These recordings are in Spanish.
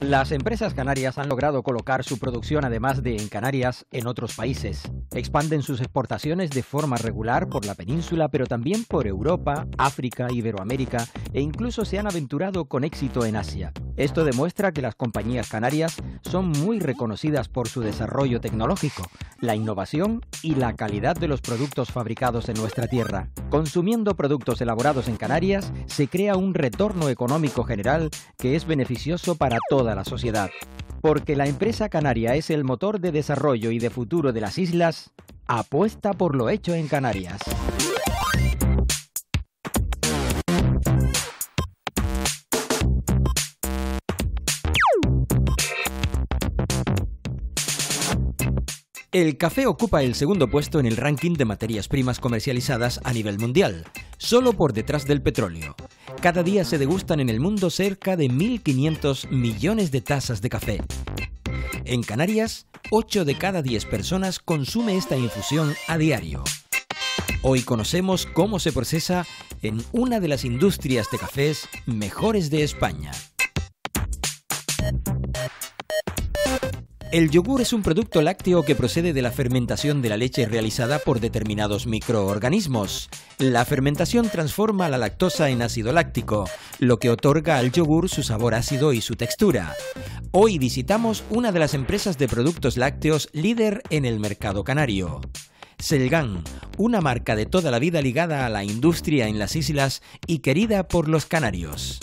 Las empresas canarias han logrado colocar su producción, además de en Canarias, en otros países. Expanden sus exportaciones de forma regular por la península, pero también por Europa, África, Iberoamérica e incluso se han aventurado con éxito en Asia. Esto demuestra que las compañías canarias son muy reconocidas por su desarrollo tecnológico, la innovación y la calidad de los productos fabricados en nuestra tierra. Consumiendo productos elaborados en Canarias, se crea un retorno económico general que es beneficioso para toda la sociedad. Porque la empresa canaria es el motor de desarrollo y de futuro de las islas, apuesta por lo hecho en Canarias. El café ocupa el segundo puesto en el ranking de materias primas comercializadas a nivel mundial, solo por detrás del petróleo. Cada día se degustan en el mundo cerca de 1.500 millones de tazas de café. En Canarias, 8 de cada 10 personas consume esta infusión a diario. Hoy conocemos cómo se procesa en una de las industrias de cafés mejores de España. El yogur es un producto lácteo que procede de la fermentación de la leche realizada por determinados microorganismos. La fermentación transforma la lactosa en ácido láctico, lo que otorga al yogur su sabor ácido y su textura. Hoy visitamos una de las empresas de productos lácteos líder en el mercado canario. Selgan, una marca de toda la vida ligada a la industria en las islas y querida por los canarios.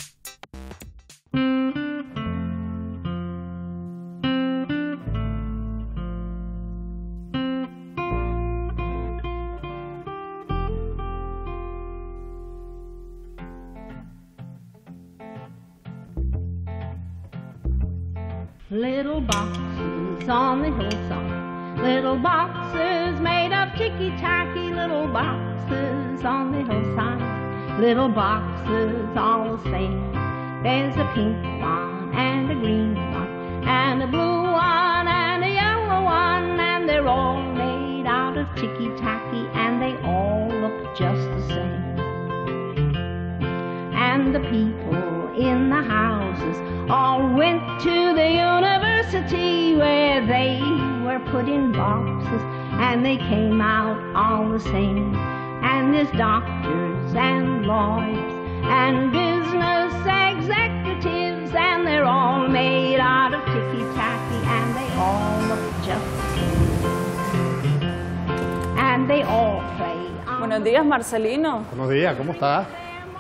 Marcelino. Buenos días, ¿cómo estás?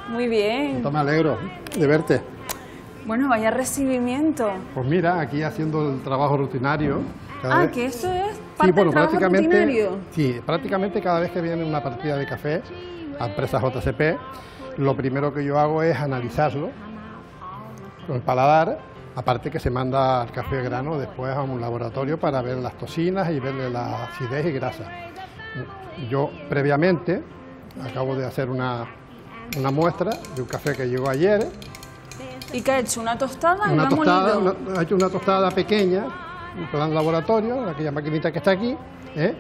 Muy bien. Me alegro de verte. Bueno, vaya recibimiento. Pues mira, aquí haciendo el trabajo rutinario. cada Ah, vez- que esto es Sí, parte bueno, del trabajo prácticamente, rutinario. sí, prácticamente cada vez que viene una partida de café a empresa JCP, lo primero que yo hago es analizarlo con el paladar, aparte que se manda el café grano después a un laboratorio para ver las toxinas y verle la acidez y grasa. Yo previamente acabo de hacer una, una muestra de un café que llegó ayer, ¿Y qué ha hecho? ¿Una tostada y una tostada, molido? una- ha hecho una tostada pequeña, un plan laboratorio, aquella maquinita que está aquí, ¿eh?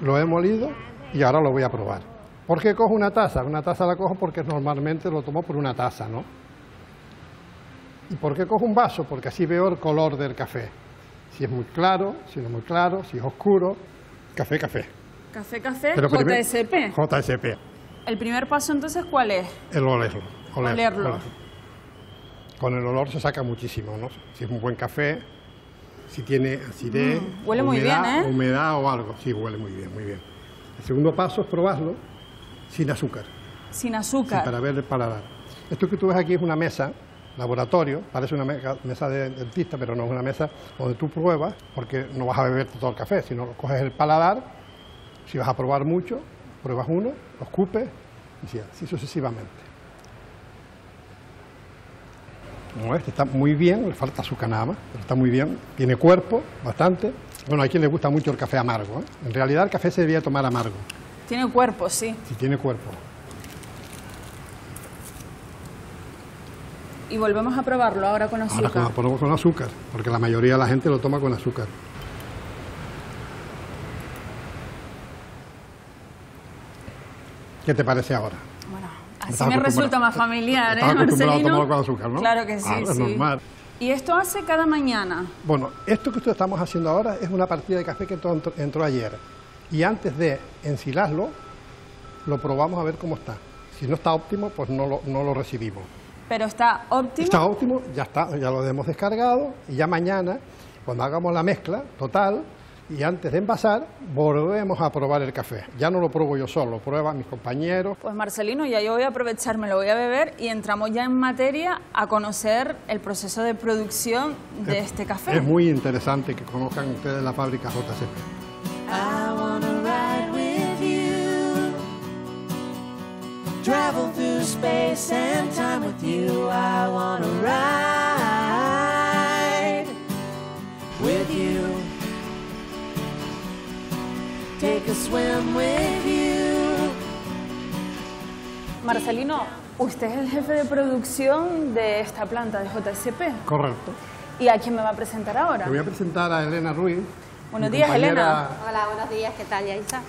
lo he molido y ahora lo voy a probar. ¿Por qué cojo una taza? Una taza la cojo porque normalmente lo tomo por una taza, ¿no? ¿Y por qué cojo un vaso? Porque así veo el color del café. Si es muy claro, si no es muy claro, si es oscuro, café, café. Café, café, Pero primero- JSP. JSP, El primer paso entonces, ¿cuál es? el olerlo. Olerlo. Con el olor se saca muchísimo, ¿no? Si es un buen café, si tiene acidez, Mm, huele muy humedad, bien, ¿eh? humedad o algo. Sí, huele muy bien, muy bien. El segundo paso es probarlo sin azúcar, Sin sí, azúcar. para ver el paladar. Esto que tú ves aquí es una mesa, laboratorio, parece una meca- mesa de dentista, pero no es una mesa donde tú pruebas, porque no vas a beber todo el café, sino coges el paladar, si vas a probar mucho, pruebas uno, lo escupes, y así, sucesivamente. No, este está muy bien, le falta azúcar nada más, pero está muy bien, tiene cuerpo, bastante. Bueno, hay quien le gusta mucho el café amargo. ¿eh? En realidad el café se debía tomar amargo, Tiene cuerpo, sí. si tiene cuerpo. Y volvemos a probarlo ahora con Ahora azúcar. con, ponemos con azúcar, porque la mayoría de la gente lo toma con azúcar. ¿Qué te parece ahora? Bueno, así me resulta más familiar, ¿eh, a Marcelino? tomarlo con azúcar, ¿no? Claro que sí, Ah, sí. normal. ¿Y esto hace cada mañana? Bueno, esto que estamos haciendo ahora es una partida de café que entró, entró ayer. Y antes de ensilarlo, lo probamos a ver cómo está. Si no está óptimo, pues no lo, no lo recibimos. Pero está óptimo. Está óptimo, ya está, ya lo hemos descargado y ya mañana, cuando hagamos la mezcla total y antes de envasar, volvemos a probar el café. Ya no lo pruebo yo solo, lo prueban mis compañeros. Pues Marcelino, ya yo voy a aprovechar, me lo voy a beber y entramos ya en materia a conocer el proceso de producción de Es- este café. Es muy interesante que conozcan ustedes la fábrica JCP. I wanna ride with you. Travel through space and time with you. I wanna ride Take a swim with you. Marcelino, usted es el jefe de producción de esta planta de JSP. Correcto. ¿Y a quién me va a presentar ahora? Le voy a presentar a Elena Ruiz. Buenos días, compañera- Elena. Hola, buenos días, ¿qué tal, Yaisa?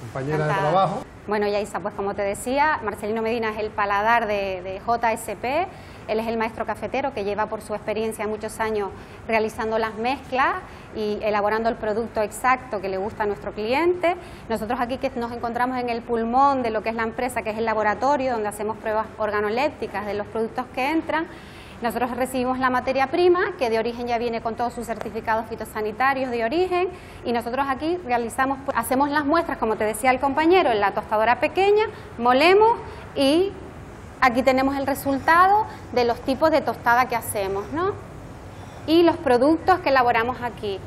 Compañera de trabajo. Bueno, Yaisa, pues como te decía, Marcelino Medina es el paladar de, de JSP. Él es el maestro cafetero que lleva por su experiencia muchos años realizando las mezclas y elaborando el producto exacto que le gusta a nuestro cliente. Nosotros aquí que nos encontramos en el pulmón de lo que es la empresa, que es el laboratorio, donde hacemos pruebas organolépticas de los productos que entran. Nosotros recibimos la materia prima, que de origen ya viene con todos sus certificados fitosanitarios de origen, y nosotros aquí realizamos, hacemos las muestras, como te decía el compañero, en la tostadora pequeña, molemos y aquí tenemos el resultado de los tipos de tostada que hacemos, ¿no? Y los productos que elaboramos aquí.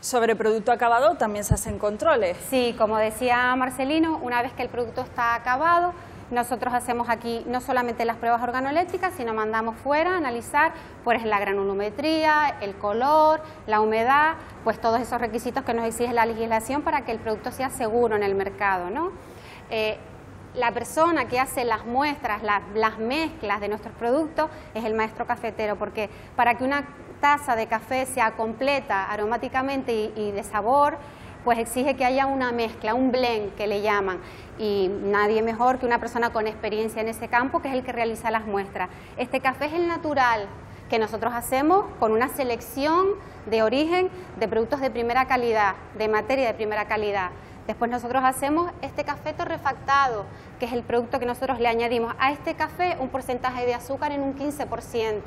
Sobre producto acabado también se hacen controles. Sí, como decía Marcelino, una vez que el producto está acabado, nosotros hacemos aquí no solamente las pruebas organolépticas, sino mandamos fuera a analizar pues la granulometría, el color, la humedad, pues todos esos requisitos que nos exige la legislación para que el producto sea seguro en el mercado, ¿no? Eh, la persona que hace las muestras, la- las mezclas de nuestros productos es el maestro cafetero, porque para que una taza de café sea completa aromáticamente y, y de sabor, pues exige que haya una mezcla, un blend que le llaman. Y nadie mejor que una persona con experiencia en ese campo, que es el que realiza las muestras. Este café es el natural que nosotros hacemos con una selección de origen de productos de primera calidad, de materia de primera calidad. Después nosotros hacemos este café torrefactado, que es el producto que nosotros le añadimos a este café un porcentaje de azúcar en un 15%.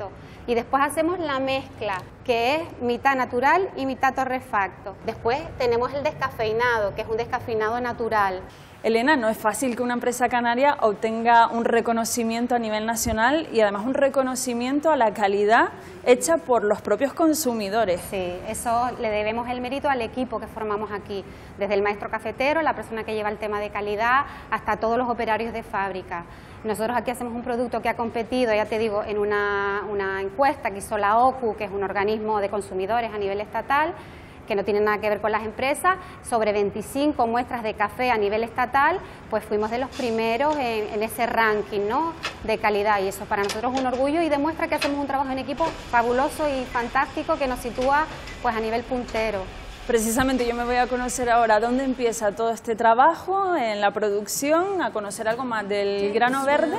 Y después hacemos la mezcla, que es mitad natural y mitad torrefacto. Después tenemos el descafeinado, que es un descafeinado natural. Elena, no es fácil que una empresa canaria obtenga un reconocimiento a nivel nacional y además un reconocimiento a la calidad hecha por los propios consumidores. Sí, eso le debemos el mérito al equipo que formamos aquí, desde el maestro cafetero, la persona que lleva el tema de calidad, hasta todos los operarios de fábrica. Nosotros aquí hacemos un producto que ha competido, ya te digo, en una, encuesta que hizo la OCU, que es un organismo de consumidores a nivel estatal, que no tiene nada que ver con las empresas, sobre 25 muestras de café a nivel estatal, pues fuimos de los primeros en, en ese ranking ¿no? de calidad y eso para nosotros es un orgullo y demuestra que hacemos un trabajo en equipo fabuloso y fantástico que nos sitúa pues a nivel puntero. Precisamente yo me voy a conocer ahora dónde empieza todo este trabajo en la producción, a conocer algo más del grano verde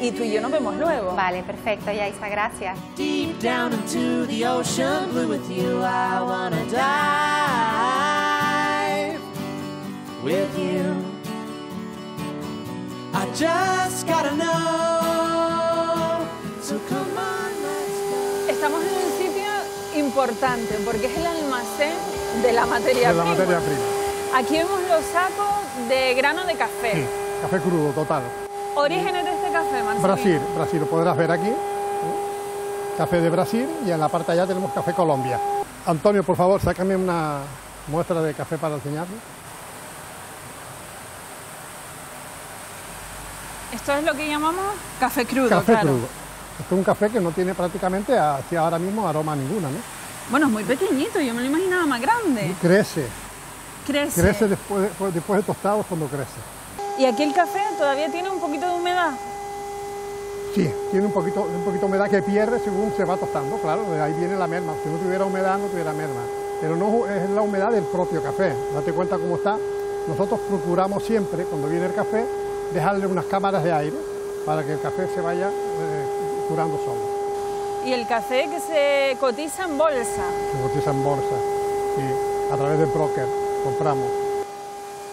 y tú y yo nos vemos luego. Vale, perfecto, Yaisa, gracias. Deep down into the ocean blue with you. I wanna dive with you. I just gotta know. So come on, let's go. Estamos en un sitio importante porque es el almacén de la materia De la prima. materia prima. Aquí vemos los sacos de grano de café. Sí, café crudo, total. Orígenes de este café, Marcelino. Brasil, Brasil, lo podrás ver aquí. ¿eh? Café de Brasil y en la parte de allá tenemos café Colombia. Antonio, por favor, sácame una muestra de café para enseñarme. Esto es lo que llamamos café crudo, Café claro. crudo. Esto es un café que no tiene prácticamente hacia ahora mismo aroma ninguna, ¿no? Bueno, es muy pequeñito, yo me lo imaginaba más grande. Crece, Crece. crece después, después- después de tostado cuando crece. Y aquí el café todavía tiene un poquito de humedad. Sí, tiene un poquito, un poquito de humedad que pierde según se va tostando, claro, de ahí viene la merma. Si no tuviera humedad, no tuviera merma. Pero no es la humedad del propio café. Date cuenta cómo está. Nosotros procuramos siempre, cuando viene el café, dejarle unas cámaras de aire para que el café se vaya eh, curando solo. Y el café que se cotiza en bolsa. Se cotiza en bolsa. Sí, a través del broker compramos.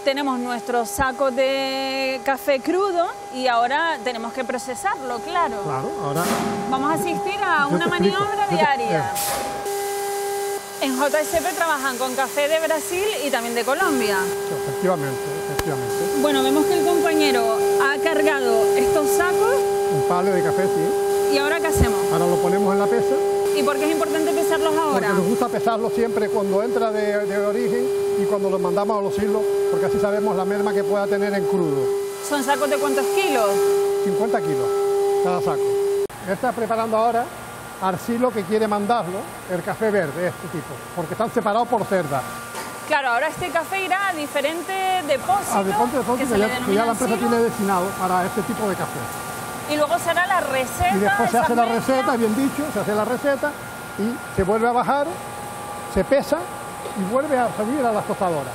Tenemos nuestros sacos de café crudo y ahora tenemos que procesarlo, claro. Claro, ahora Vamos a asistir a una maniobra diaria. En JSP trabajan con café de Brasil y también de Colombia. efectivamente, efectivamente. Bueno, vemos que el compañero ha cargado estos sacos Un palo de café, sí. Y ahora ¿qué hacemos? Ahora lo ponemos en la pesa. ¿Y por qué es importante pesarlos Porque ahora? nos gusta pesarlo siempre cuando entra de, de origen y cuando lo mandamos a los hilos, porque así sabemos la merma que pueda tener en crudo. ¿Son sacos de cuántos kilos? 50 kilos cada saco. Él está preparando ahora al silo que quiere mandarlo, el café verde, este tipo, porque están separados por cerdas. Claro, ahora este café irá a diferentes depósitos A depósito de que ya, que ya denominan la empresa tiene destinado para este tipo de café. Y luego será la receta. Y después se hace la receta, bien dicho, se hace la receta y se vuelve a bajar, se pesa y vuelve a subir a las tostadoras.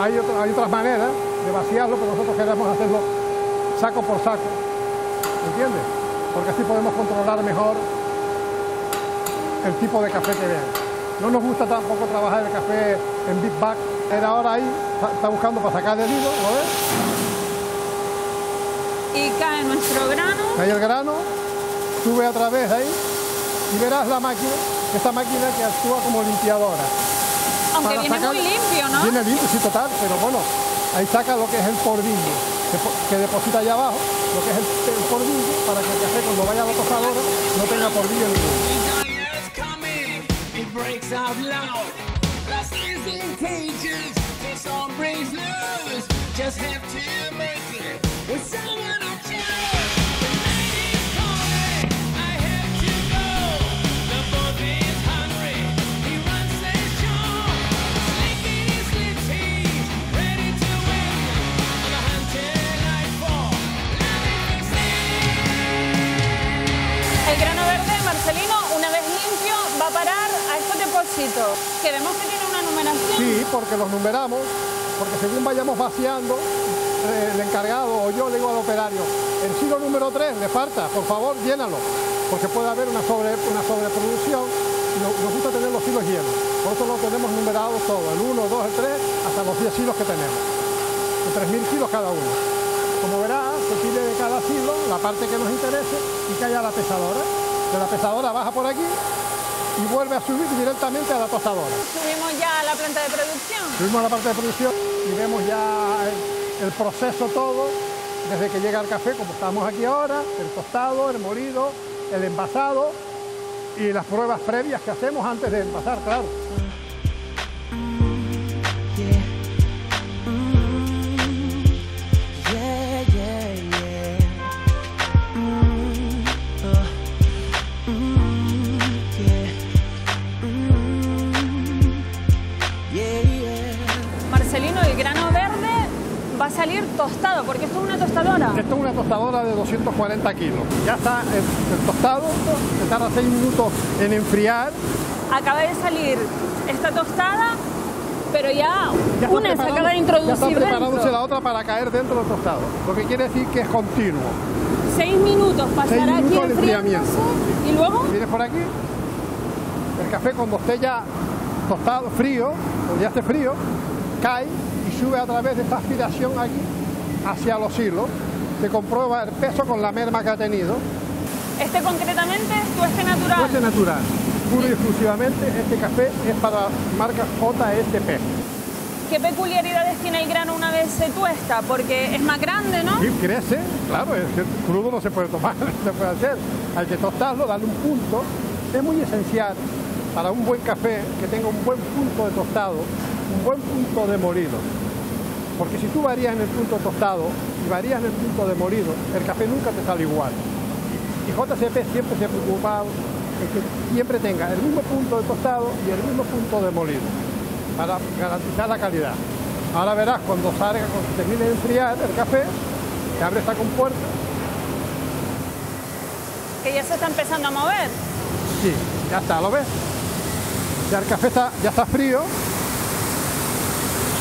Hay, otra- hay otras maneras de vaciarlo, pero nosotros queremos hacerlo saco por saco, ¿entiendes? Porque así podemos controlar mejor el tipo de café que vean. No nos gusta tampoco trabajar el café en big bag. Era ahora ahí, está- está buscando para sacar el hilo, ¿lo ves? Y cae nuestro grano. Cae el grano, sube a través ahí y verás la máquina, esta máquina que actúa como limpiadora. Aunque Para viene sacar- muy limpio, ¿no? Viene limpio, sí, total, pero bueno, ahí saca lo que es el polvillo, que, po- que deposita allá abajo, lo que es el, el polvillo, para que el café cuando vaya a la tostadora no tenga polvillo ninguno. Just have to make it with someone I El grano verde, Marcelino, una vez limpio, va a parar a estos depósitos, que vemos que tiene una numeración. Sí, porque los numeramos, porque según vayamos vaciando, eh, el encargado o yo le digo al operario, el silo número 3 le falta, por favor llénalo, porque puede haber una, sobre, una sobreproducción y nos, gusta tener los silos llenos. Por eso lo tenemos numerados todo, el 1, 2, el 3, hasta los 10 silos que tenemos, de 3.000 kilos cada uno. Como verás, se pide de cada silo la parte que nos interese y cae a la pesadora. De la pesadora baja por aquí y vuelve a subir directamente a la tostadora. Subimos ya a la planta de producción. Subimos a la parte de producción y vemos ya el, el proceso todo, desde que llega el café, como estamos aquí ahora, el tostado, el molido, el envasado y las pruebas previas que hacemos antes de envasar, claro. Salir tostado, porque esto es una tostadora. Esto es una tostadora de 240 kilos. Ya está el, tostado, se tarda 6 minutos en enfriar. Acaba de salir esta tostada, pero ya, Ya una se acaba de Ya está introducir preparándose dentro. la otra para caer dentro del tostado. Lo que quiere decir que es continuo. Seis minutos pasará aquí enfriamiento. y luego Vienes por aquí, el café cuando esté ya tostado, frío, o ya esté frío, cae sube a través de esta aspiración aquí hacia los hilos. Se comprueba el peso con la merma que ha tenido. este concretamente es tueste natural. Fuente natural, puro y exclusivamente, este café es para marca JSP. ¿Qué peculiaridades tiene el grano una vez se tuesta? Porque es más grande, ¿no? Y crece, claro, es que crudo no se puede tomar, no se puede hacer. Hay que tostarlo, darle un punto. Es muy esencial para un buen café que tenga un buen punto de tostado, un buen punto de molido. Porque si tú varías en el punto tostado y varías en el punto de molido, el café nunca te sale igual. Y JCP siempre se ha preocupado en que siempre tenga el mismo punto de tostado y el mismo punto de molido para garantizar la calidad. Ahora verás cuando salga, cuando termine de enfriar el café, se abre esta compuerta, Que ya se está empezando a mover. sí, ya está, ¿lo ves? Ya el café está, ya está frío,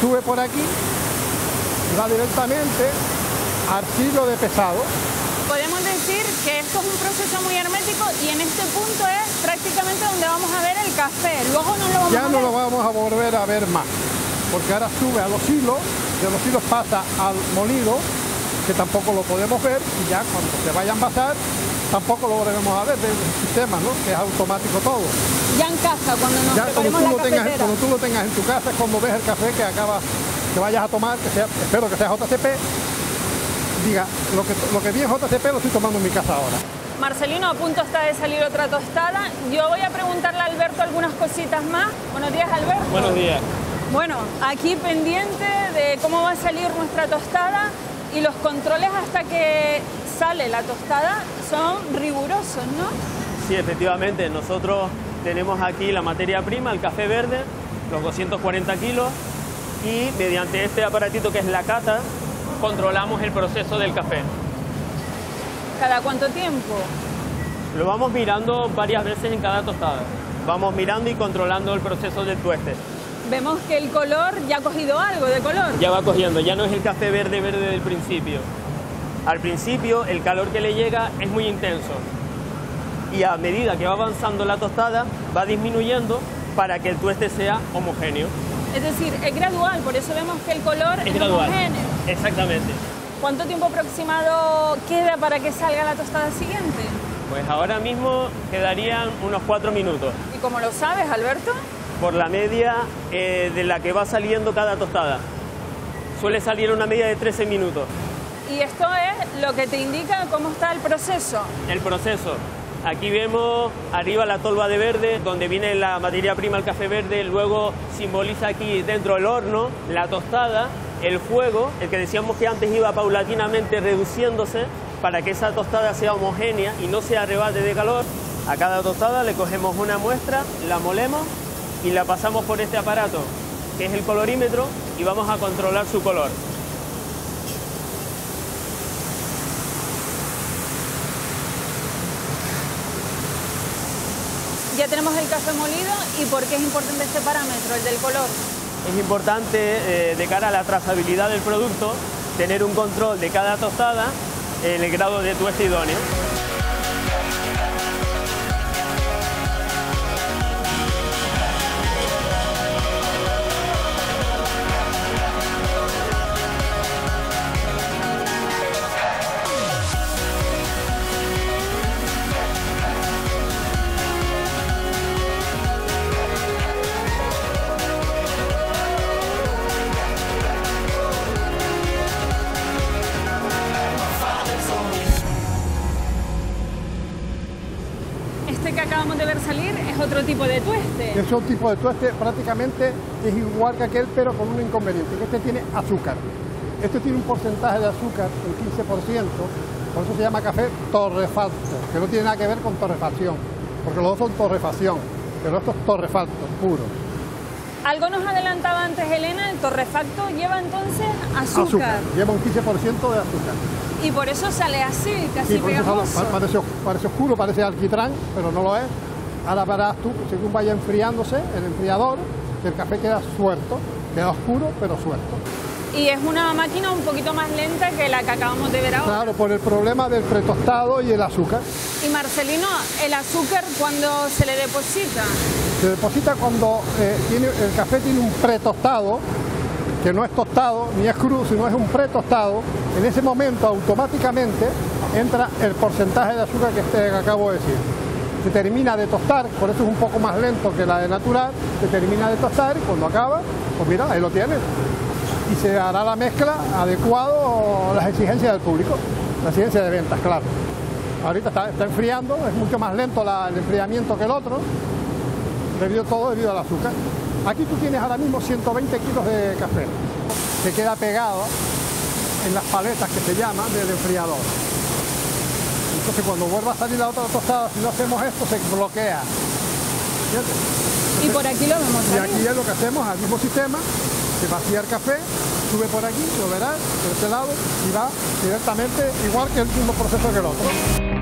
sube por aquí y va directamente al silo de pesado. Podemos decir que esto es un proceso muy hermético y en este punto es prácticamente donde vamos a ver el café. Luego no lo vamos Ya a no ver. lo vamos a volver a ver más, porque ahora sube a los hilos, de los hilos pasa al molido, que tampoco lo podemos ver, y ya cuando se vaya a envasar, tampoco lo volveremos a ver del sistema, ¿no? que es automático todo. Ya en casa, cuando nos Ya cuando preparemos tú, la lo tengas, cuando tú lo tengas en tu casa es cuando ves el café que acabas, que vayas a tomar, que sea, espero que sea JCP, diga, lo que, lo que vi en JCP lo estoy tomando en mi casa ahora. Marcelino, a punto está de salir otra tostada. Yo voy a preguntarle a Alberto algunas cositas más. Buenos días, Alberto. Buenos días. Bueno, aquí pendiente de cómo va a salir nuestra tostada y los controles hasta que sale la tostada son rigurosos, ¿no? Sí, efectivamente, nosotros tenemos aquí la materia prima, el café verde, los 240 kilos, y mediante este aparatito que es la cata, controlamos el proceso del café. ¿Cada cuánto tiempo? Lo vamos mirando varias veces en cada tostada. Vamos mirando y controlando el proceso del tueste. Vemos que el color ya ha cogido algo de color. Ya va cogiendo, ya no es el café verde verde del principio. Al principio el calor que le llega es muy intenso y a medida que va avanzando la tostada va disminuyendo para que el tueste sea homogéneo. Es decir, es gradual, por eso vemos que el color es, Es gradual. homogéneo. Exactamente. ¿Cuánto tiempo aproximado queda para que salga la tostada siguiente? Pues ahora mismo quedarían unos cuatro minutos ¿Y cómo lo sabes, Alberto? por la media eh, de la que va saliendo cada tostada. Suele salir una media de 13 minutos. Y esto es lo que te indica cómo está el proceso. El proceso. Aquí vemos arriba la tolva de verde, donde viene la materia prima, el café verde, luego simboliza aquí dentro el horno, la tostada, el fuego, el que decíamos que antes iba paulatinamente reduciéndose para que esa tostada sea homogénea y no se arrebate de calor. A cada tostada le cogemos una muestra, la molemos y la pasamos por este aparato, que es el colorímetro, y vamos a controlar su color. Ya tenemos el café molido y ¿por qué es importante este parámetro, el del color? Es importante, eh, de cara a la trazabilidad del producto, tener un control de cada tostada en el grado de tueste idóneo. Otro tipo de tueste. Es un tipo de tueste prácticamente es igual que aquel, pero con un inconveniente, que este tiene azúcar. Este tiene un porcentaje de azúcar, el 15%, por eso se llama café torrefacto, que no tiene nada que ver con torrefacción, porque los dos son torrefacción, pero esto es torrefacto, puro. Algo nos adelantaba antes Elena, el torrefacto lleva entonces azúcar. Lleva un 15% de azúcar. Y por eso sale así, casi Sí, por eso pegajoso. pa- parece, parece oscuro, parece alquitrán, pero no lo es. Ahora verás tú, según vaya enfriándose el enfriador, que el café queda suelto, queda oscuro, pero suelto. Y es una máquina un poquito más lenta que la que acabamos de ver ahora. Claro, por el problema del pretostado y el azúcar. Y Marcelino, el azúcar cuando se le deposita, Se deposita cuando eh, tiene, el café tiene un pretostado, que no es tostado ni es crudo, sino es un pretostado. En ese momento automáticamente entra el porcentaje de azúcar que, este, que acabo de decir. Se termina de tostar, por eso es un poco más lento que la de natural, se termina de tostar y cuando acaba, pues mira, ahí lo tienes. Y se hará la mezcla adecuado a las exigencias del público, las exigencias de ventas, claro. Ahorita está, enfriando, es mucho más lento el enfriamiento que el otro, debido todo debido al azúcar. Aquí tú tienes ahora mismo 120 kilos de café, que queda pegado en las paletas que se llaman del enfriador. Entonces cuando vuelva a salir la otra tostada, si no hacemos esto, se bloquea. Y por aquí lo vemos Y aquí es lo que hacemos, al mismo sistema, se vacía el café, sube por aquí, lo verás, por este lado, y va directamente igual que el mismo proceso que el otro.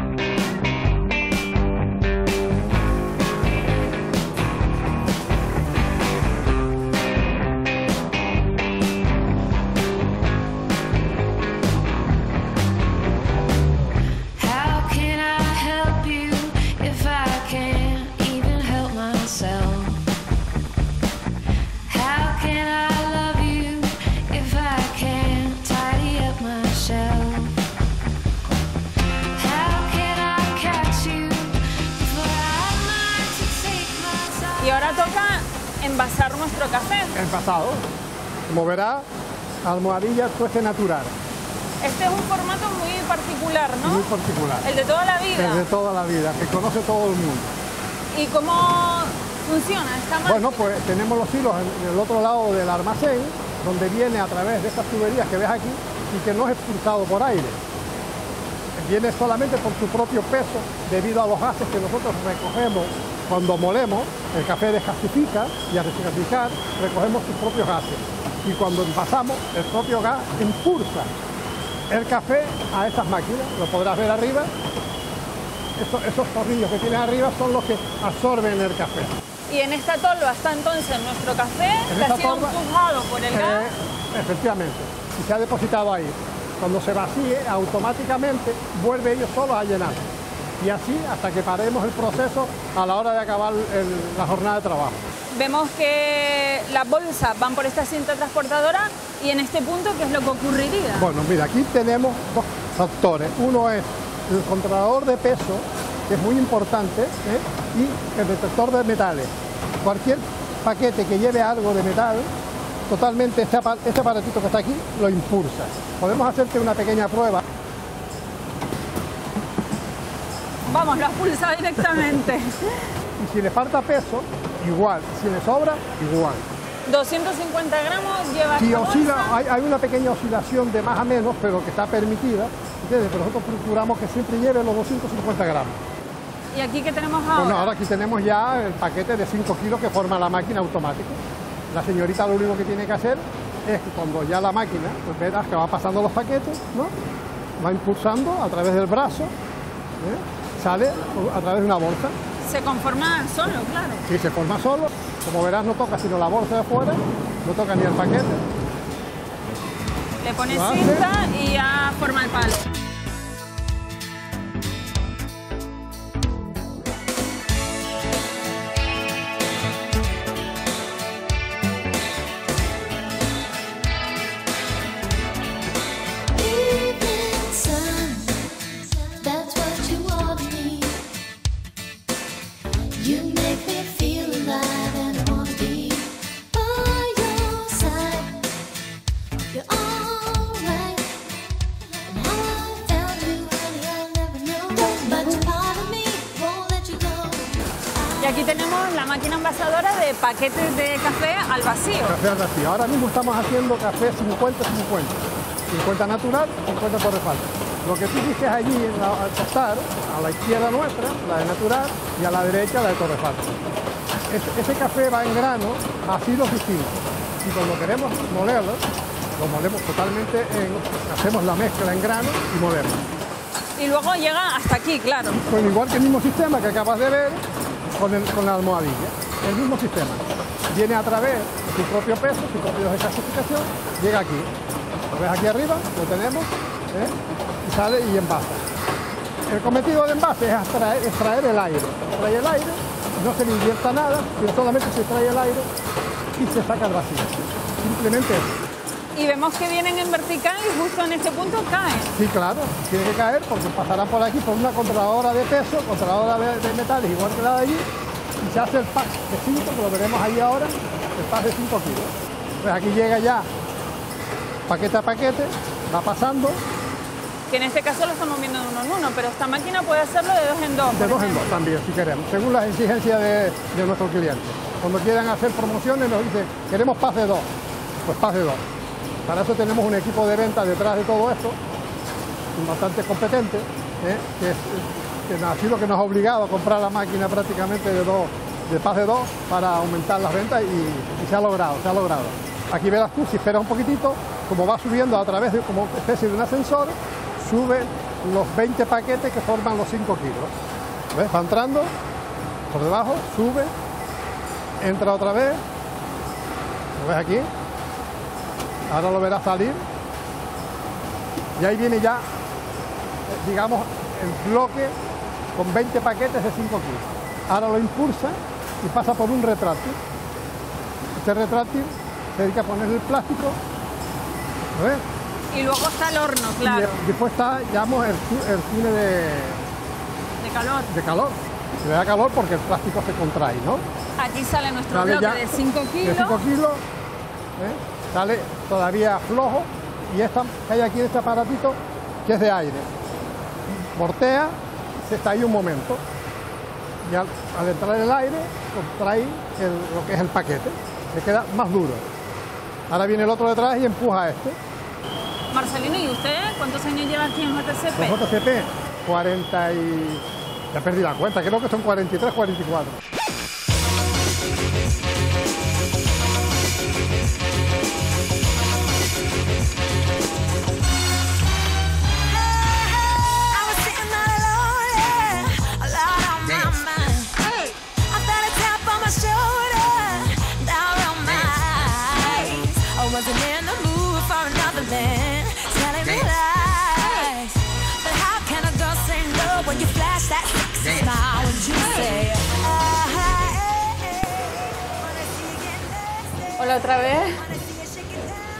Nuestro café. Envasado. Como verá, almohadilla tueste natural. Este es un formato muy particular, ¿no? Muy particular. El de toda la vida. Desde toda la vida, que conoce todo el mundo. ¿Y cómo funciona esta máquina? Bueno, pues tenemos los hilos en el otro lado del almacén, donde viene a través de estas tuberías que ves aquí y que no es expulsado por aire. Viene solamente por su propio peso debido a los gases que nosotros recogemos cuando molemos. El café desgasifica y al desgasificar recogemos sus propios gases. Y cuando envasamos, el propio gas impulsa el café a estas máquinas. Lo podrás ver arriba. Esos, esos tornillos que tienes arriba son los que absorben el café. Y en esta tolva está entonces nuestro café, En que ha sido empujado por el gas. Eh, efectivamente, y se ha depositado ahí. Cuando se vacíe, automáticamente vuelve ellos solos a llenar. Y así hasta que paremos el proceso a la hora de acabar el- la jornada de trabajo. Vemos que las bolsas van por esta cinta transportadora y en este punto, ¿qué es lo que ocurriría? Bueno, mira, aquí tenemos dos factores. Uno es el controlador de peso, que es muy importante, ¿eh? y el detector de metales. Cualquier paquete que lleve algo de metal, totalmente este, este aparatito que está aquí lo impulsa. Podemos hacerte una pequeña prueba. Vamos, lo expulsa directamente. Y si le falta peso, igual. Si le sobra, igual. 250 gramos lleva Si oscila, bolsa. hay, hay una pequeña oscilación de más a menos, pero que está permitida. ¿entiendes? Pero nosotros procuramos que siempre lleve los 250 gramos. ¿Y aquí qué tenemos ahora? Bueno, ahora aquí tenemos ya el paquete de 5 kilos que forma la máquina automática. La señorita lo único que tiene que hacer es que cuando ya la máquina, pues verás que va pasando los paquetes, ¿no? Va impulsando a través del brazo, ¿eh? Sale a través de una bolsa Se conforma solo, claro. y se forma solo. Como verás no toca sino la bolsa de fuera, no toca ni el paquete. Le pone Lo hace. cinta y ya forma el palo. Vacío. Café al vacío. Ahora mismo estamos haciendo café 50-50. 50 natural, 50 torrefacto. Lo que tú dices allí en la- al tostar, a la izquierda nuestra, la de natural, y a la derecha la de torrefacto. Ese, ese café va en grano a silos distintos. Y cuando queremos molerlo, lo molemos totalmente, en- hacemos la mezcla en grano y molemos. Y luego llega hasta aquí, claro. Pues igual que el mismo sistema que acabas de ver con, el- con la almohadilla. El mismo sistema. Viene a través su propio peso, su propia desgasificación, llega aquí. Lo ves aquí arriba, lo tenemos, ¿eh? y sale y envasa. El cometido del envase es extraer, extraer el aire. Extrae el aire, no se le invierta nada, sino solamente se extrae el aire y se saca el vacío. Simplemente eso. Y vemos que vienen en vertical y justo en este punto caen. Sí, claro, tiene que caer porque pasarán por aquí por una controladora de peso, controladora de, de metales igual que la de allí, y se hace el pack de 5, que lo veremos ahí ahora, pack de 5 kilos. Pues aquí llega ya paquete a paquete, va pasando Que en este caso lo estamos viendo de uno en uno, pero esta máquina puede hacerlo de dos en dos. de dos en dos también, si queremos, según las exigencias de, de nuestros clientes. Cuando quieran hacer promociones nos dicen, queremos paz de dos, pues paz de dos. Para eso tenemos un equipo de venta detrás de todo esto, bastante competente, ¿eh? que, es, que ha sido que nos ha obligado a comprar la máquina prácticamente de dos, de de dos para aumentar las ventas y, se ha logrado, se ha logrado. Aquí verás tú, si esperas un poquitito, como va subiendo a través de como especie de un ascensor, sube los 20 paquetes que forman los 5 kilos. ¿Ves? Va entrando por debajo, sube, entra otra vez, ¿lo ves aquí? Ahora lo verás salir. Y ahí viene ya, digamos, el bloque con 20 paquetes de 5 kilos. Ahora lo impulsa y pasa por un retráctil. Este retráctil se dedica a ponerle el plástico. ¿lo ves? Y luego está el horno, Y claro, de- después está, digamos, el, el túnel de, de calor. de calor. que le da calor porque el plástico se contrae, ¿no? Aquí sale nuestro Sale bloque de 5 De kilos. 5 kilos, ¿eh? sale todavía flojo y esta que hay aquí este aparatito que es de aire. Voltea, se está ahí un momento y al, al entrar el aire contrae el- lo que es el paquete, se queda más duro. Ahora viene el otro detrás y empuja a este. Marcelino, ¿y usted cuántos años lleva aquí en JCP? Los JCP, 40 y... Ya perdí la cuenta, creo que son 43, 44. Otra vez.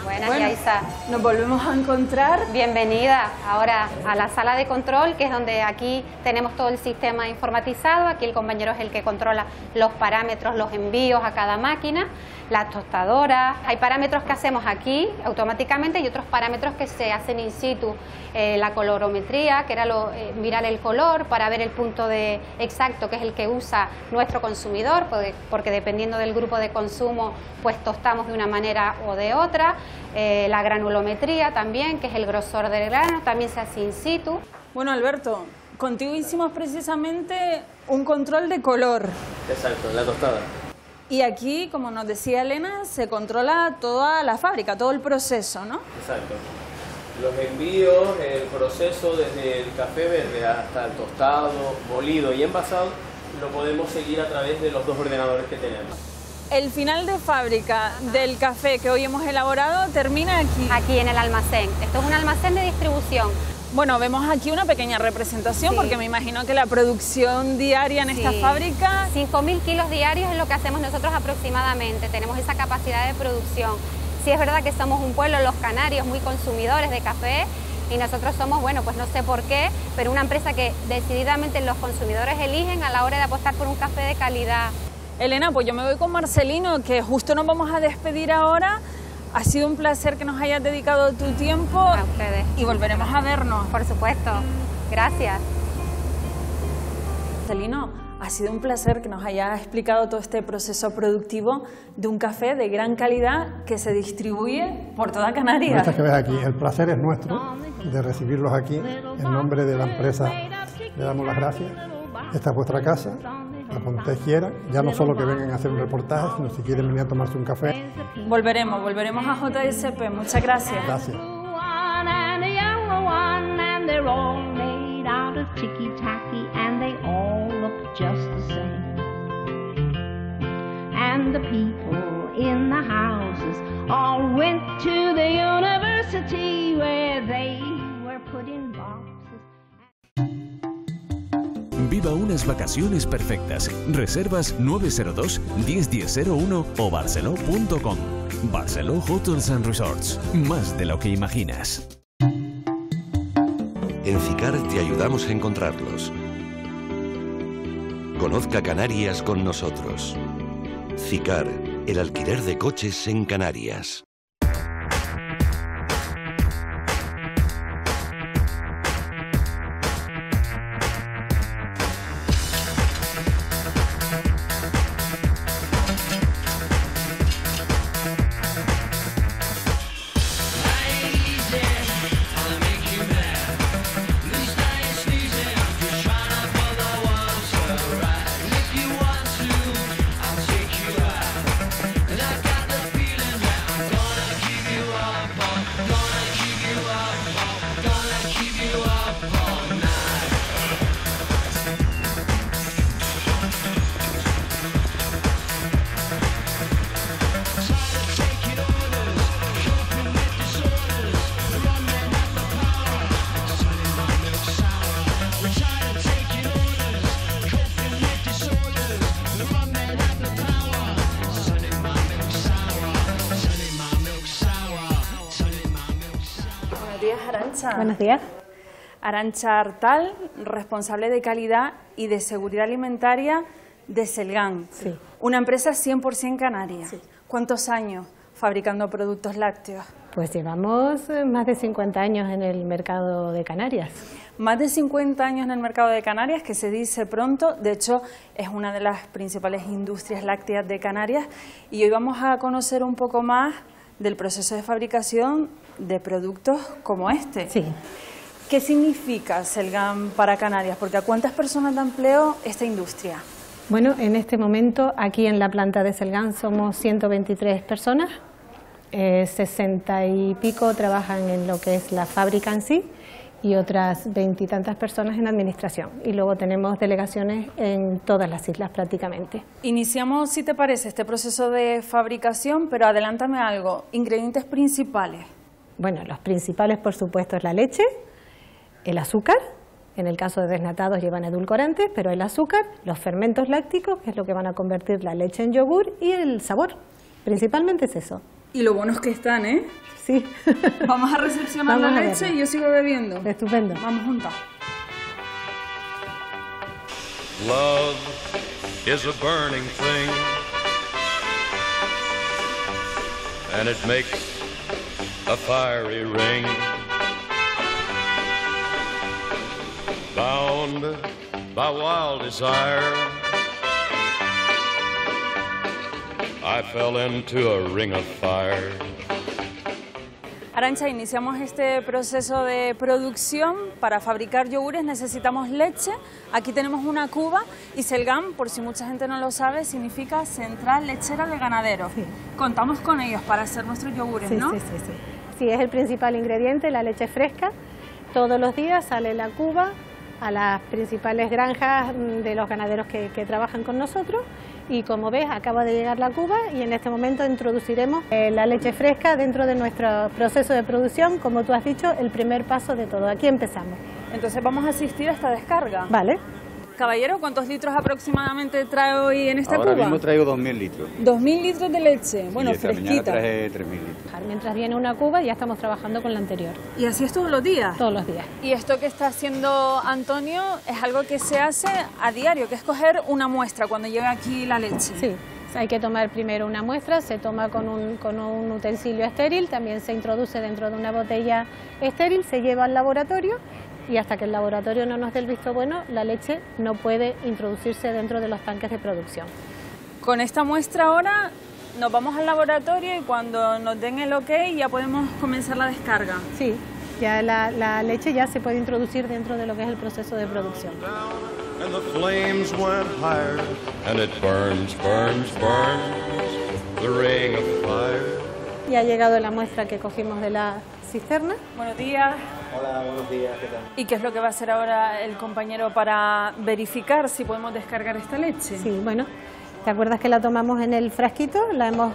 Buenas, Bueno. Yaisa. Nos volvemos a encontrar. Bienvenida ahora a la sala de control, que es donde aquí tenemos todo el sistema informatizado. Aquí el compañero es el que controla los parámetros, los envíos a cada máquina, las tostadoras. Hay parámetros que hacemos aquí automáticamente y otros parámetros que se hacen in situ. Eh, la colorometría, que era lo, eh, mirar el color para ver el punto de exacto, que es el que usa nuestro consumidor, porque, porque dependiendo del grupo de consumo, pues tostamos de una manera o de otra. Eh, la granulometría también, que es el grosor del grano, también se hace in situ. Bueno, Alberto, contigo hicimos precisamente un control de color. Exacto, en la tostada. Y aquí, como nos decía Elena, se controla toda la fábrica, todo el proceso, ¿no? Exacto. Los envíos, el proceso desde el café verde hasta el tostado, molido y envasado, lo podemos seguir a través de los dos ordenadores que tenemos. El final de fábrica del café que hoy hemos elaborado termina aquí. Aquí en el almacén. Esto es un almacén de distribución. Bueno, vemos aquí una pequeña representación Sí. porque me imagino que la producción diaria en esta fábrica 5.000 kilos diarios es lo que hacemos nosotros aproximadamente. Tenemos esa capacidad de producción. Sí es verdad que somos un pueblo, los canarios, muy consumidores de café y nosotros somos, bueno, pues no sé por qué, pero una empresa que decididamente los consumidores eligen a la hora de apostar por un café de calidad. Elena, pues yo me voy con Marcelino, que justo nos vamos a despedir ahora. Ha sido un placer que nos hayas dedicado tu tiempo A ustedes. y volveremos a vernos. Por supuesto. Gracias. Marcelino, ha sido un placer que nos hayas explicado todo este proceso productivo de un café de gran calidad que se distribuye por toda Canarias. Estas que ves aquí, el placer es nuestro de recibirlos aquí. En nombre de la empresa le damos las gracias. Esta es vuestra casa, para cuando ustedes quieran. Ya no solo que vengan a hacer un reportaje, sino si quieren venir a tomarse un café. Volveremos, volveremos a JSP. Muchas gracias. Gracias. and a Viva unas vacaciones perfectas. Reservas 902 101001 o barceló.com. Barceló Hotels and Resorts. Más de lo que imaginas. En CICAR te ayudamos a encontrarlos. Conozca Canarias con nosotros. CICAR, el alquiler de coches en Canarias. Arancha. Buenos días. Arancha Artal, responsable de calidad y de seguridad alimentaria de Selgan, Sí. una empresa 100% canaria. ¿Cuántos años fabricando productos lácteos? Pues llevamos eh, más de 50 años en el mercado de Canarias. Más de 50 años en el mercado de Canarias, que se dice pronto, de hecho es una de las principales industrias lácteas de Canarias y hoy vamos a conocer un poco más del proceso de fabricación de productos como este. Sí. ¿Qué significa Selgam para Canarias? Porque ¿a cuántas personas da empleo esta industria? Bueno, en este momento aquí en la planta de Selgan somos 123 personas, eh, 60 y pico trabajan en lo que es la fábrica en sí y otras veintitantas personas en administración. Y luego tenemos delegaciones en todas las islas prácticamente. Iniciamos, si te parece, este proceso de fabricación, pero adelántame algo, ingredientes principales. Bueno, los principales por supuesto es la leche, el azúcar, en el caso de desnatados llevan edulcorantes, pero el azúcar, los fermentos lácticos, que es lo que van a convertir la leche en yogur, y el sabor. Principalmente es eso. Y lo buenos que están, ¿eh? Sí. Vamos a recepcionar Vamos la a leche y yo sigo bebiendo. Estupendo. Vamos juntas. Love is a burning thing, and it makes a fiery ring. Bound by wild desire, I fell into a ring of fire. Arancha, iniciamos este proceso de producción. Para fabricar yogures necesitamos leche. Aquí tenemos una cuba y Selgam, por si mucha gente no lo sabe, significa Central Lechera de Ganadero. Contamos con ellos para hacer nuestros yogures, Sí, ¿no? sí, sí, sí. Sí, es el principal ingrediente, la leche fresca. Todos los días sale la cuba a las principales granjas mm, de los ganaderos que, que trabajan con nosotros y como ves acaba de llegar la cuba y en este momento introduciremos eh, la leche fresca dentro de nuestro proceso de producción, como tú has dicho, el primer paso de todo. Aquí empezamos. Entonces vamos a asistir a esta descarga. Vale. Caballero, ¿cuántos litros aproximadamente trae hoy en esta Ahora cuba? mismo traigo 2.000 litros. 2.000 litros de leche. Bueno, y esta fresquita. traje 3.000 litros. Mientras viene una cuba ya estamos trabajando con la anterior. ¿Y así es todos los días? Todos los días. Y esto que está haciendo Antonio es algo que se hace a diario, que es coger una muestra cuando llega aquí la leche. Sí, hay que tomar primero una muestra, se toma con un, con un utensilio estéril, también se introduce dentro de una botella estéril, se lleva al laboratorio y hasta que el laboratorio no nos dé el visto bueno, la leche no puede introducirse dentro de los tanques de producción. Con esta muestra ahora nos vamos al laboratorio y cuando nos den el ok ya podemos comenzar la descarga. Sí, ya la, la leche ya se puede introducir dentro de lo que es el proceso de producción. And the flames went higher, and it burns, burns, burns, the ring of fire. Y ha llegado la muestra que cogimos de la cisterna. Buenos días. Hola, buenos días, ¿qué tal? ¿Y qué es lo que va a hacer ahora el compañero para verificar si podemos descargar esta leche? Sí, bueno, ¿te acuerdas que la tomamos en el frasquito? La hemos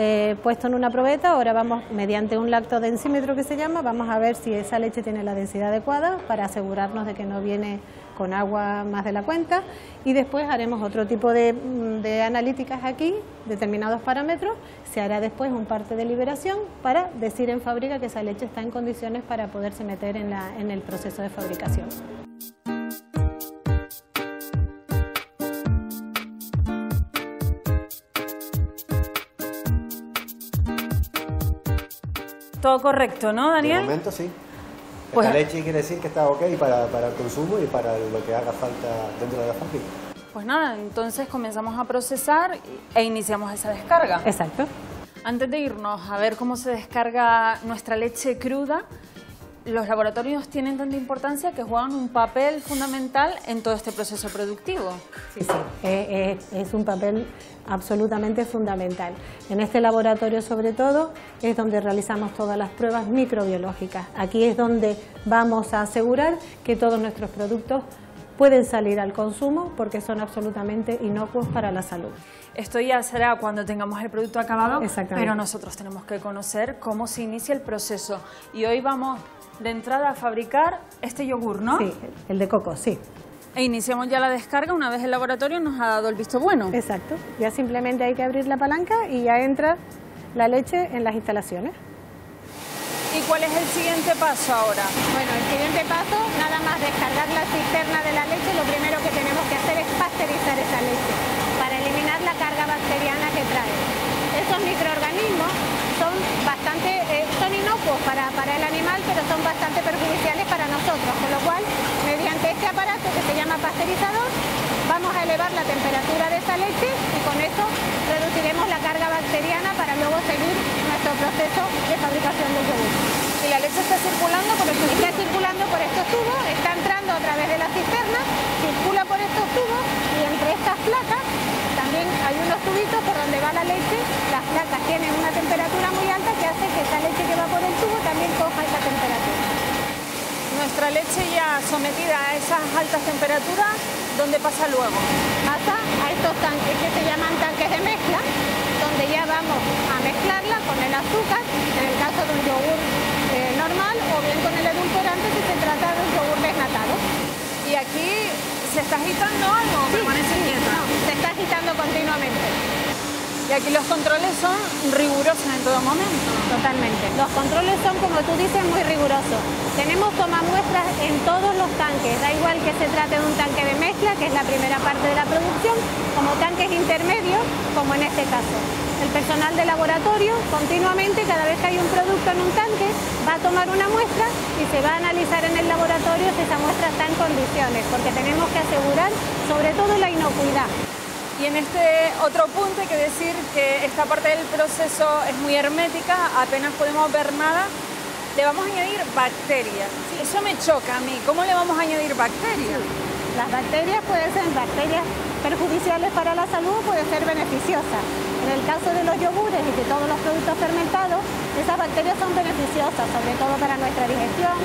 eh, puesto en una probeta, ahora vamos, mediante un lactodensímetro que se llama, vamos a ver si esa leche tiene la densidad adecuada para asegurarnos de que no viene con agua más de la cuenta y después haremos otro tipo de, mm, analíticas aquí, determinados parámetros, se hará después un parte de liberación para decir en fábrica que esa leche está en condiciones para poderse meter en el proceso de fabricación. Todo correcto, ¿no, De Daniel? momento sí. Pues- Esta leche quiere decir que está ok para, para el consumo y para lo que haga falta dentro de la fábrica. Pues nada, entonces comenzamos a procesar e iniciamos esa descarga. Exacto. Antes de irnos a ver cómo se descarga nuestra leche cruda, los laboratorios tienen tanta importancia que juegan un papel fundamental en todo este proceso productivo. Sí, sí, eh, eh, es un papel absolutamente fundamental. En este laboratorio, sobre todo, es donde realizamos todas las pruebas microbiológicas. Aquí es donde vamos a asegurar que todos nuestros productos pueden salir al consumo porque son absolutamente inocuos para la salud. Esto ya será cuando tengamos el producto acabado, pero nosotros tenemos que conocer cómo se inicia el proceso. Y hoy vamos de entrada a fabricar este yogur, ¿no? Sí, el de coco, sí. E iniciamos ya la descarga una vez el laboratorio nos ha dado el visto bueno. Exacto. Ya simplemente hay que abrir la palanca y ya entra la leche en las instalaciones. ¿Y cuál es el siguiente paso ahora? Bueno, el siguiente paso, nada más descargar la cisterna de la leche, lo primero que tenemos que hacer es pasteurizar esa leche para eliminar la carga bacteriana que trae. Esos microorganismos son bastante, eh, son inocuos para, para el animal, pero son bastante perjudiciales para nosotros, con lo cual, mediante este aparato que se llama pasteurizador, vamos a elevar la temperatura de esa leche y con eso reduciremos la carga bacteriana para luego seguir nuestro proceso de fabricación del yogur. Y la leche está circulando por estos Está circulando por estos tubos, está entrando a través de la cisterna, circula por estos tubos y entre estas placas también hay unos tubitos por donde va la leche. Las placas tienen una temperatura muy alta que hace que esa leche que va por el tubo también coja esa temperatura. Nuestra leche ya sometida a esas altas temperaturas, ¿dónde pasa luego? Pasa a estos tanques que se llaman tanques de mezcla, donde ya vamos a mezclarla con el azúcar, en el caso de un yogur eh, normal, o bien con el edulcorante si se trata de un yogur desnatado. ¿Y aquí se está agitando algo permanece? No, se está agitando continuamente. Y aquí los controles son rigurosos en todo momento. Totalmente. Los controles son, como tú dices, muy rigurosos. Tenemos tomamuestras en todos los tanques, da igual que se trate de un tanque de mezcla, que es la primera parte de la producción, como tanques intermedios, como en este caso. El personal de laboratorio continuamente, cada vez que hay un producto en un tanque, va a tomar una muestra y se va a analizar en el laboratorio si esa muestra está en condiciones, porque tenemos que asegurar sobre todo la inocuidad. Y en este otro punto hay que decir que esta parte del proceso es muy hermética, apenas podemos ver nada. Le vamos a añadir bacterias. Eso me choca a mí. ¿Cómo le vamos a añadir bacterias? Las bacterias pueden ser bacterias perjudiciales para la salud pueden ser beneficiosas. En el caso de los yogures y de todos los productos fermentados, esas bacterias son beneficiosas, sobre todo para nuestra digestión,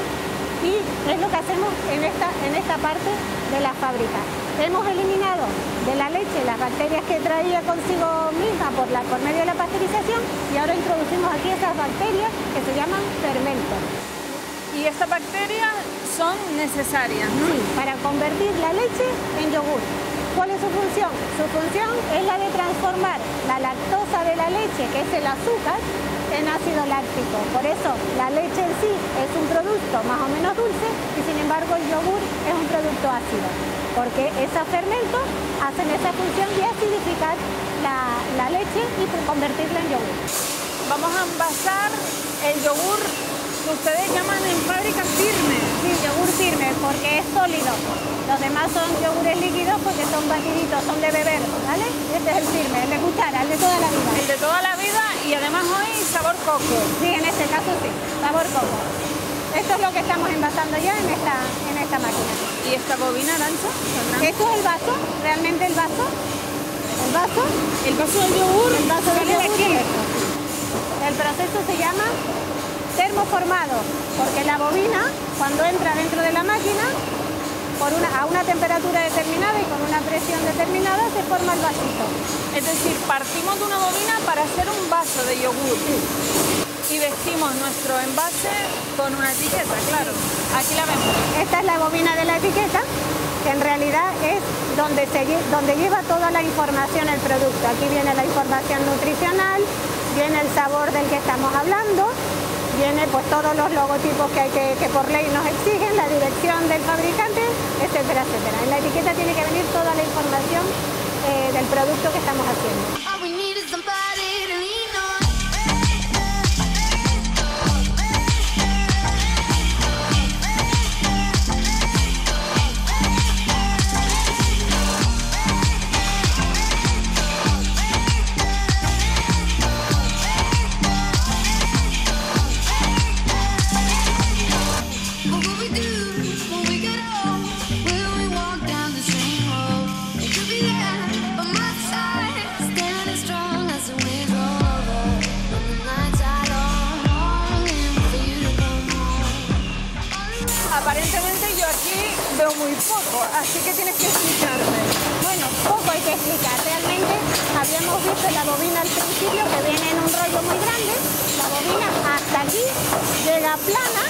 y es lo que hacemos en esta, en esta parte de la fábrica. Hemos eliminado de la leche las bacterias que traía consigo misma por, la, por medio de la pasteurización y ahora introducimos aquí esas bacterias que se llaman fermentos. Y estas bacterias son necesarias, ¿no? Sí, para convertir la leche en yogur. ¿Cuál es su función? Su función es la de transformar la lactosa de la leche, que es el azúcar, en ácido láctico. Por eso la leche en sí es un producto más o menos dulce y sin embargo el yogur es un producto ácido. Porque esos fermentos hacen esa función de acidificar la, la leche y convertirla en yogur. Vamos a envasar el yogur que ustedes llaman en fábrica firme. Sí, yogur firme, porque es sólido. Los demás son yogures líquidos porque son batiditos, son de beber, ¿vale? Este es el firme, el de cuchara, el de toda la vida. El de toda la vida y además hoy sabor coco. Sí, en este caso sí, sabor coco. Esto es lo que estamos envasando ya en esta, en esta máquina. ¿Y esta bobina, Arancha? Esto es el vaso, realmente el vaso. El vaso. ¿El vaso del yogur? El vaso del ¿Sale de yogur. aquí? El proceso se llama termoformado, porque la bobina, cuando entra dentro de la máquina, por una, a una temperatura determinada y con una presión determinada, se forma el vasito. Es decir, partimos de una bobina para hacer un vaso de yogur. Y vestimos nuestro envase con una etiqueta, claro. Aquí la vemos. Esta es la bobina de la etiqueta, que en realidad es donde, se donde lleva toda la información el producto. Aquí viene la información nutricional, viene el sabor del que estamos hablando, viene pues todos los logotipos que, hay que, que por ley nos exigen, la dirección del fabricante, etcétera, etcétera. En la etiqueta tiene que venir toda la información eh, del producto que estamos haciendo. Así que tienes que explicarme. Bueno, poco hay que explicar. Realmente habíamos visto la bobina al principio que viene en un rollo muy grande. La bobina hasta aquí llega plana.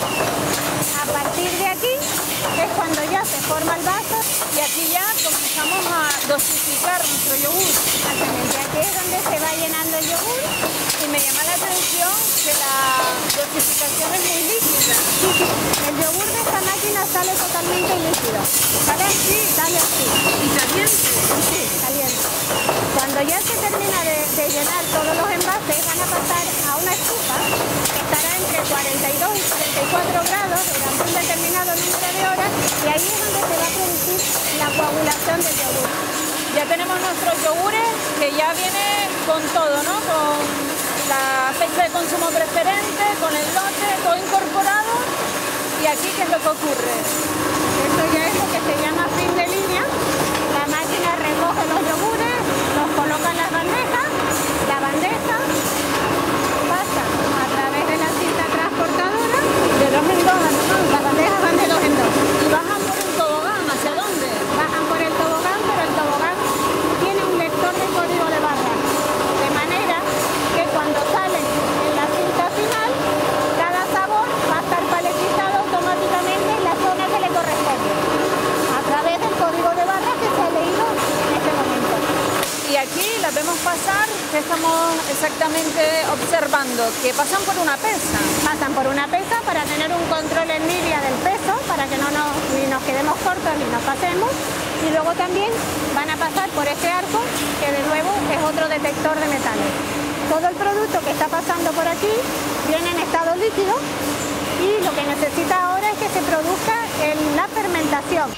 A partir de aquí es cuando ya se forma el vaso Y aquí ya comenzamos a dosificar nuestro yogur. Exactamente, aquí es donde se va llenando el yogur y me llama la atención que la dosificación es muy líquida. El yogur de esta máquina sale totalmente líquido. ¿Sale así? Sale así. ¿Y caliente? Sí, caliente. Cuando ya se termina de, de llenar todos los envases, van a pasar a una estufa que entre 42 y 44 grados durante un determinado número de horas y ahí es donde se va a producir la coagulación del yogur. Ya tenemos nuestros yogures que ya viene con todo, ¿no? Con la fecha de consumo preferente, con el lote, todo incorporado. ¿Y aquí qué es lo que ocurre? Esto ya es lo que se Daming 干 que estamos exactamente observando, que pasan por una pesa. Pasan por una pesa para tener un control en línea del peso, para que no nos quedemos cortos ni nos pasemos. Y luego también van a pasar por este arco, que de nuevo es otro detector de metales. Todo el producto que está pasando por aquí viene en estado líquido y lo que necesita ahora es que se produzca en la fermentación.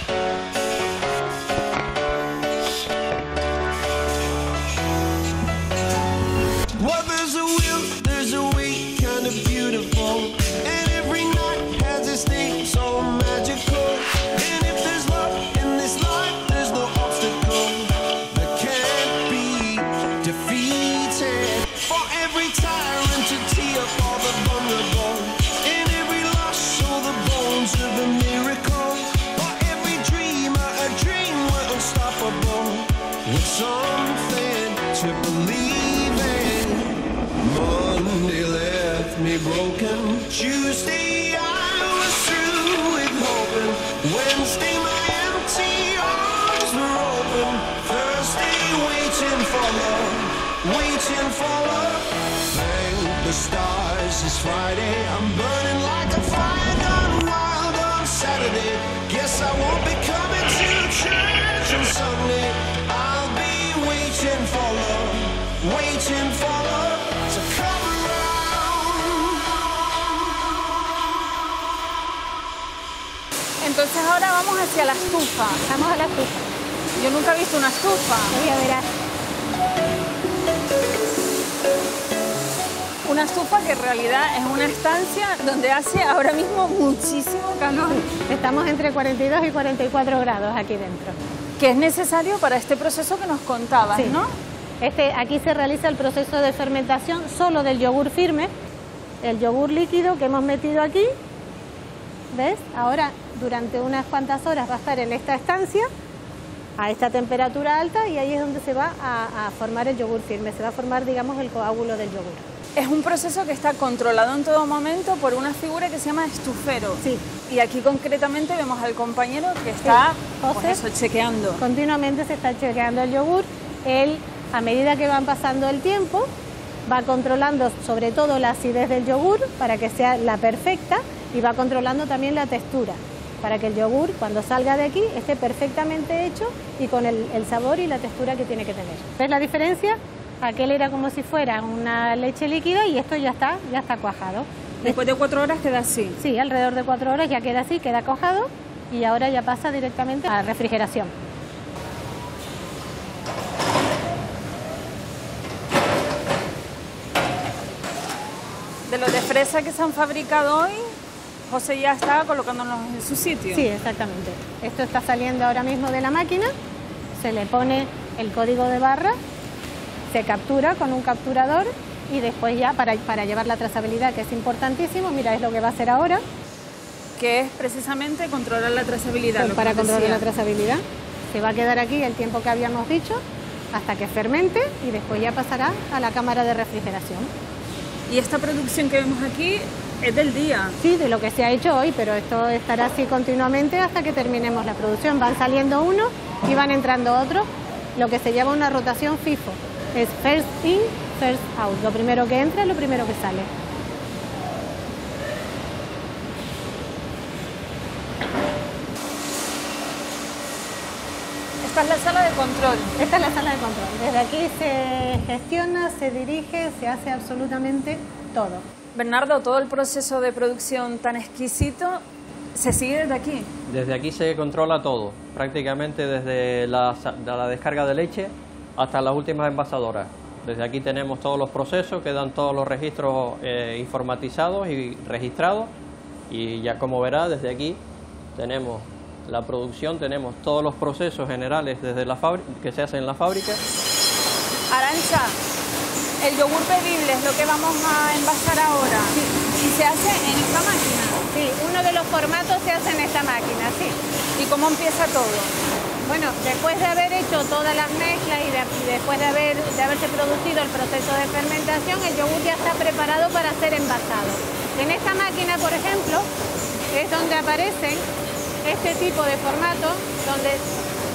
Ahora vamos hacia la estufa. Vamos a la estufa. Yo nunca he visto una estufa. Ya verás. Una estufa que en realidad es una estancia donde hace ahora mismo muchísimo calor. Estamos entre 42 y 44 grados aquí dentro. Que es necesario para este proceso que nos contabas, Sí. ¿no? Este, aquí se realiza el proceso de fermentación solo del yogur firme, el yogur líquido que hemos metido aquí. ¿Ves? Ahora, durante unas cuantas horas va a estar en esta estancia, a esta temperatura alta, y ahí es donde se va a, a formar el yogur firme. Se va a formar, digamos, el coágulo del yogur. Es un proceso que está controlado en todo momento por una figura que se llama estufero. Sí. Y aquí concretamente vemos al compañero que está pues José. eso, chequeando. Continuamente se está chequeando el yogur. Él, a medida que van pasando el tiempo, va controlando sobre todo la acidez del yogur para que sea la perfecta y va controlando también la textura para que el yogur cuando salga de aquí esté perfectamente hecho y con el, el sabor y la textura que tiene que tener. ¿Ves la diferencia? Aquel era como si fuera una leche líquida y esto ya está, ya está cuajado. Después de cuatro horas queda así. Sí, alrededor de cuatro horas ya queda así, queda cuajado y ahora ya pasa directamente a refrigeración. De los de fresa que se han fabricado hoy, José ya está colocándolos en su sitio. Sí, exactamente. Esto está saliendo ahora mismo de la máquina, se le pone el código de barra, se captura con un capturador y después ya para, para llevar la trazabilidad, que es importantísimo, mira, es lo que va a hacer ahora. Que es precisamente controlar la trazabilidad. que para controlar decía. la trazabilidad. Se va a quedar aquí el tiempo que habíamos dicho hasta que fermente y después ya pasará a la cámara de refrigeración. Y esta producción que vemos aquí es del día. Sí, de lo que se ha hecho hoy, pero esto estará así continuamente hasta que terminemos la producción. Van saliendo unos y van entrando otros, lo que se llama una rotación FIFO. Es first in, first out. Lo primero que entra es lo primero que sale. Esta es la sala de control. Esta es la sala de control. Desde aquí se gestiona, se dirige, se hace absolutamente todo. Bernardo, todo el proceso de producción tan exquisito se sigue desde aquí. Desde aquí se controla todo, prácticamente desde la, descarga de leche hasta las últimas envasadoras. Desde aquí tenemos todos los procesos, quedan todos los registros eh, informatizados y registrados. Y ya como verá, desde aquí tenemos la producción, tenemos todos los procesos generales desde la fábrica, que se hacen en la fábrica. Arancha, el yogur bebible es lo que vamos a envasar ahora. Y se hace en esta máquina. Sí, uno de los formatos se hace en esta máquina, sí. ¿Y cómo empieza todo? Bueno, después de haber hecho todas las mezclas y, de- y después de, haber, de haberse producido el proceso de fermentación, el yogur ya está preparado para ser envasado. En esta máquina, por ejemplo, es donde aparecen este tipo de formato, donde,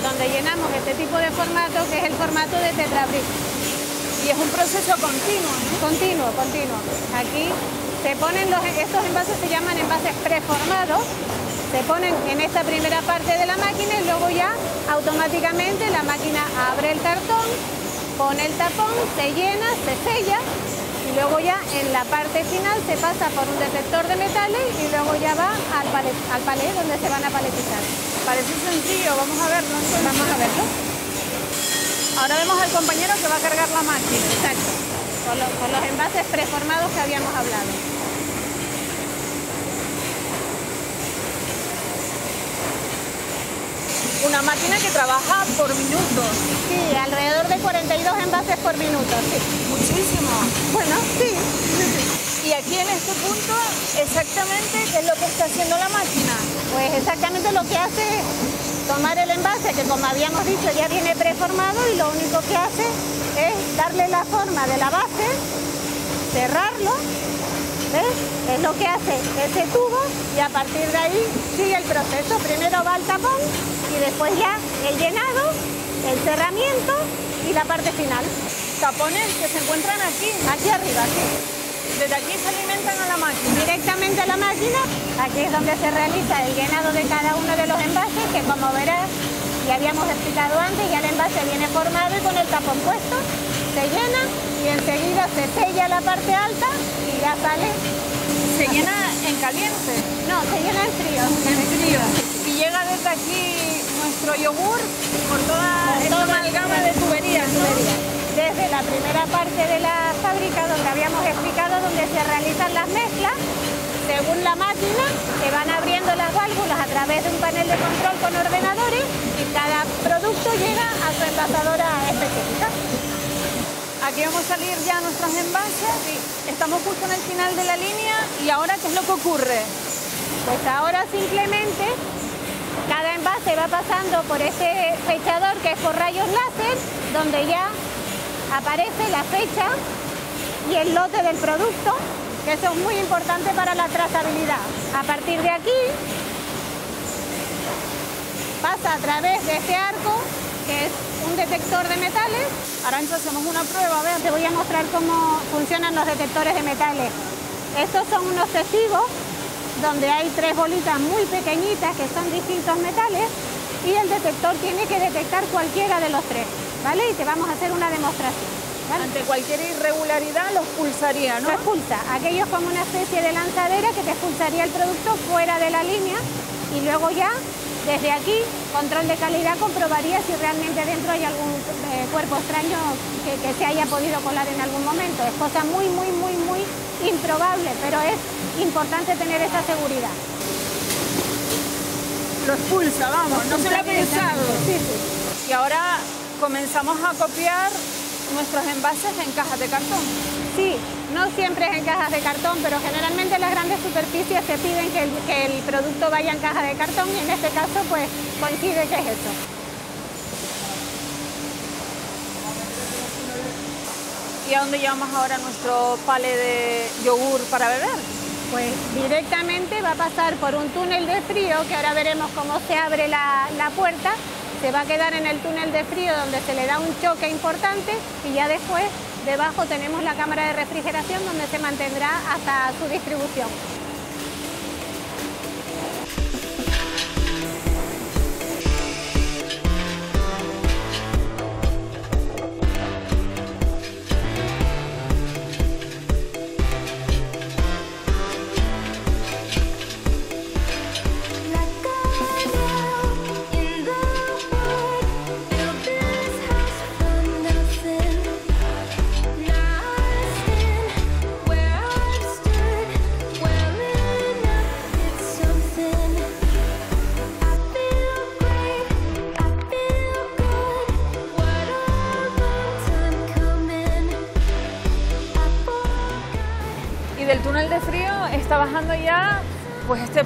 donde llenamos este tipo de formato, que es el formato de tetrabric. Y es un proceso continuo, ¿no? Continuo, continuo. Aquí se ponen los, estos envases se llaman envases preformados, se ponen en esta primera parte de la máquina y luego ya automáticamente la máquina abre el cartón, pone el tapón, se llena, se sella y luego ya en la parte final se pasa por un detector de metales y luego ya va al palet, al palet donde se van a paletizar. Parece sencillo, vamos a verlo. Vamos a verlo. Ahora vemos al compañero que va a cargar la máquina. Exacto. Con, los- con los envases preformados que habíamos hablado. Una máquina que trabaja por minutos. Sí, alrededor de 42 envases por minuto, sí. Muchísimo. Bueno, sí. Y aquí en este punto, exactamente, ¿qué es lo que está haciendo la máquina? Pues exactamente lo que hace es tomar el envase, que como habíamos dicho ya viene preformado y lo único que hace es darle la forma de la base, cerrarlo, ¿ves? Es lo que hace ese tubo y a partir de ahí sigue el proceso. Primero va el tapón y después ya el llenado, el cerramiento y la parte final. Tapones que se encuentran aquí. Aquí arriba, sí. Desde aquí se alimentan a la máquina. directamente a la máquina. Aquí es donde se realiza el llenado de cada uno de los envases, que como verás, ya habíamos explicado antes, ya el envase viene formado y con el tapón puesto, se llena y enseguida se sella la parte alta y ya sale. ¿Se llena en caliente? No, se llena en frío. En frío. Y llega desde aquí nuestro yogur por toda Por esta toda amalgama de tuberías. ¿no? Desde la primera parte de la fábrica donde habíamos explicado donde se realizan las mezclas, según la máquina, se van abriendo las válvulas a través de un panel de control con ordenadores y cada producto llega a su envasadora específica. Aquí vamos a salir ya nuestros envases. Estamos justo en el final de la línea y ahora ¿qué es lo que ocurre? Pues ahora simplemente cada envase va pasando por este fechador que es por rayos láser, donde ya aparece la fecha y el lote del producto, que eso es muy importante para la trazabilidad. A partir de aquí pasa a través de este arco, que es un detector de metales. Arancha, hacemos una prueba, a ver. Te voy a mostrar cómo funcionan los detectores de metales. Estos son unos testigos donde hay tres bolitas muy pequeñitas que son distintos metales y el detector tiene que detectar cualquiera de los tres, ¿vale? Y te vamos a hacer una demostración. ¿vale? Ante cualquier irregularidad los pulsaría, ¿no? Lo expulsa. Aquello es como una especie de lanzadera que te expulsaría el producto fuera de la línea y luego ya, desde aquí, control de calidad comprobaría si realmente dentro hay algún eh, cuerpo extraño que, que se haya podido colar en algún momento. Es cosa muy, muy, muy, muy improbable, pero es importante tener esa seguridad. Lo expulsa, vamos, no se lo ha pensado. Sí, sí. Y ahora comenzamos a copiar nuestros envases en cajas de cartón. Sí, no siempre es en cajas de cartón, pero generalmente las grandes superficies te piden que el, que el producto vaya en caja de cartón y en este caso pues coincide que es eso. ¿Y a dónde llevamos ahora nuestro pale de yogur para beber? Pues directamente va a pasar por un túnel de frío, que ahora veremos cómo se abre la, la puerta. Se va a quedar en el túnel de frío donde se le da un choque importante y ya después Debajo tenemos la cámara de refrigeración donde se mantendrá hasta su distribución.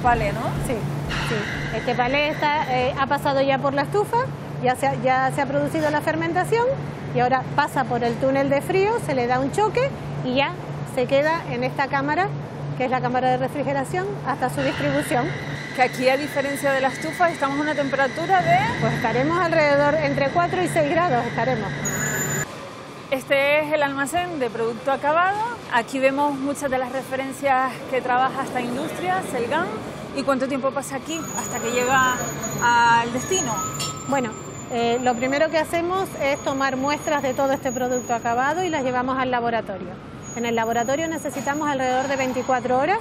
Palé, ¿no? Sí, sí. Este palé está, eh, ha pasado ya por la estufa, ya se, ha, ya se ha producido la fermentación y ahora pasa por el túnel de frío, se le da un choque y ya se queda en esta cámara, que es la cámara de refrigeración, hasta su distribución. Que aquí, a diferencia de la estufa, estamos a una temperatura de... Pues estaremos alrededor entre 4 y 6 grados, estaremos. Este es el almacén de producto acabado. Aquí vemos muchas de las referencias que trabaja esta industria, Selgan. ¿Y cuánto tiempo pasa aquí hasta que llega al destino? Bueno, eh, lo primero que hacemos es tomar muestras de todo este producto acabado y las llevamos al laboratorio. En el laboratorio necesitamos alrededor de 24 horas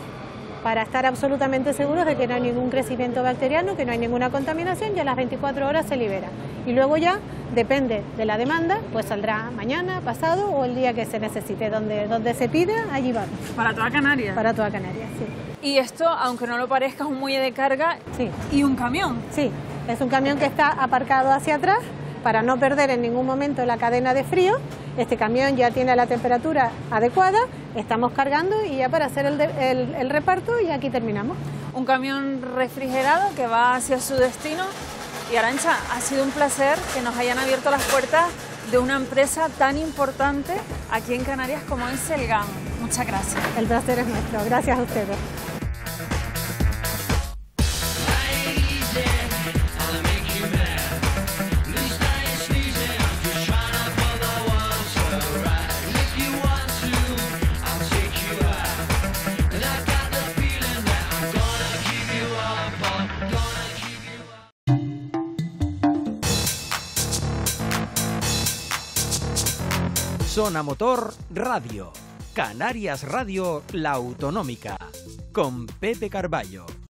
para estar absolutamente seguros de que no hay ningún crecimiento bacteriano, que no hay ninguna contaminación y a las 24 horas se libera. Y luego ya, depende de la demanda, pues saldrá mañana, pasado o el día que se necesite. Donde, donde se pida, allí vamos. Para toda Canarias. Para toda Canarias, sí. Y esto, aunque no lo parezca, es un muelle de carga Sí. y un camión. Sí, es un camión que está aparcado hacia atrás para no perder en ningún momento la cadena de frío. Este camión ya tiene la temperatura adecuada, estamos cargando y ya para hacer el, de- el- el reparto y aquí terminamos. Un camión refrigerado que va hacia su destino. Y Arancha, ha sido un placer que nos hayan abierto las puertas de una empresa tan importante aquí en Canarias como es Selgan. Muchas gracias. El placer es nuestro, gracias a ustedes. Zona Motor Radio. Canarias Radio La Autonómica. Con Pepe Carballo.